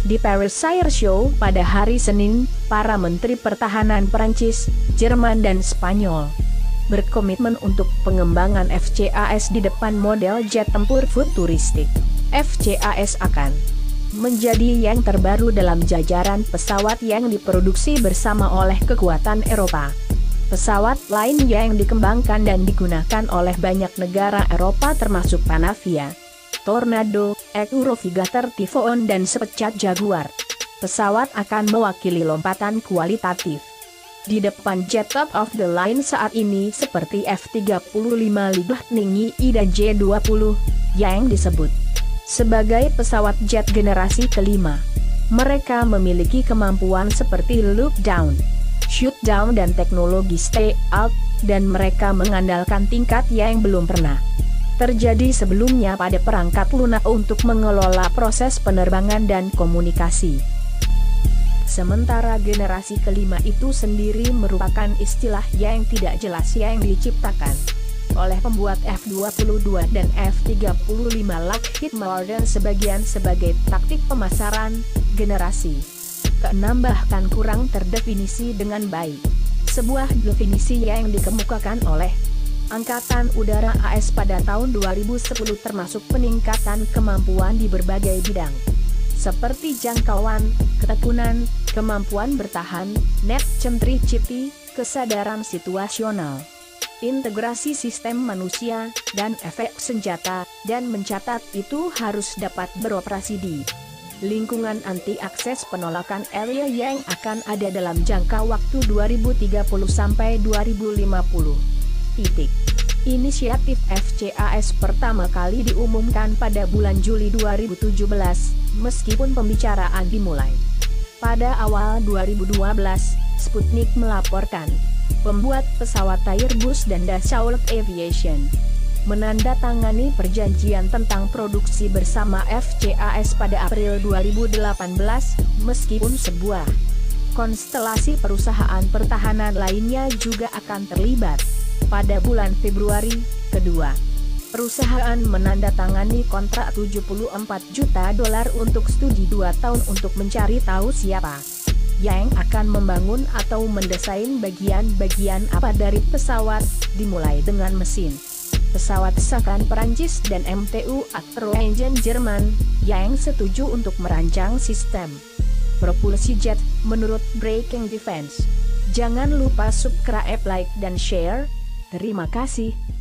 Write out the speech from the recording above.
Di Paris Air Show pada hari Senin, para menteri pertahanan Perancis, Jerman dan Spanyol berkomitmen untuk pengembangan FCAS di depan model jet tempur futuristik. FCAS akan menjadi yang terbaru dalam jajaran pesawat yang diproduksi bersama oleh kekuatan Eropa. Pesawat lain yang dikembangkan dan digunakan oleh banyak negara Eropa termasuk Panavia, Tornado, Eurofighter Typhoon dan sepecat Jaguar. Pesawat akan mewakili lompatan kualitatif. Di depan jet top of the line saat ini seperti F-35 Lightning I dan J-20, yang disebut sebagai pesawat jet generasi kelima. Mereka memiliki kemampuan seperti look down, shoot down dan teknologi stay out, dan mereka mengandalkan tingkat yang belum pernah terjadi sebelumnya pada perangkat lunak untuk mengelola proses penerbangan dan komunikasi. Sementara generasi kelima itu sendiri merupakan istilah yang tidak jelas yang diciptakan oleh pembuat F-22 dan F-35 Lockheed Martin sebagian sebagai taktik pemasaran generasi keenam bahkan kurang terdefinisi dengan baik. Sebuah definisi yang dikemukakan oleh Angkatan Udara AS pada tahun 2010 termasuk peningkatan kemampuan di berbagai bidang seperti jangkauan, ketekunan, kemampuan bertahan, net centricity, kesadaran situasional, integrasi sistem manusia, dan efek senjata, dan mencatat itu harus dapat beroperasi di lingkungan anti-akses penolakan area yang akan ada dalam jangka waktu 2030 sampai 2050. Titik. Inisiatif FCAS pertama kali diumumkan pada bulan Juli 2017, meskipun pembicaraan dimulai. Pada awal 2012, Sputnik melaporkan, pembuat pesawat Airbus dan Dassault Aviation menandatangani perjanjian tentang produksi bersama FCAS pada April 2018, meskipun sebuah konstelasi perusahaan pertahanan lainnya juga akan terlibat pada bulan Februari, kedua perusahaan menandatangani kontrak 74 juta dolar untuk studi 2 tahun untuk mencari tahu siapa yang akan membangun atau mendesain bagian-bagian apa dari pesawat, dimulai dengan mesin. Pesawat Sakan Perancis dan MTU Astro Engine Jerman, yang setuju untuk merancang sistem propulsi jet, menurut Breaking Defense. Jangan lupa subscribe, like, dan share. Terima kasih.